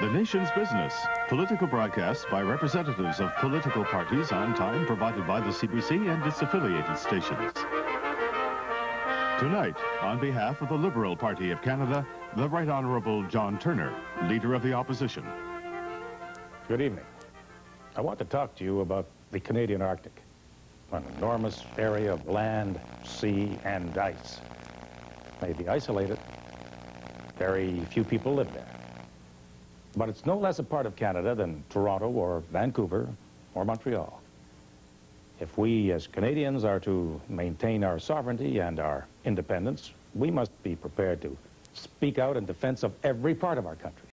The Nation's Business, political broadcasts by representatives of political parties on time provided by the CBC and its affiliated stations. Tonight, on behalf of the Liberal Party of Canada, the Right Honourable John Turner, Leader of the Opposition. Good evening. I want to talk to you about the Canadian Arctic, an enormous area of land, sea, and ice. May be isolated. Very few people live there. But it's no less a part of Canada than Toronto or Vancouver or Montreal. If we as Canadians are to maintain our sovereignty and our independence, we must be prepared to speak out in defense of every part of our country.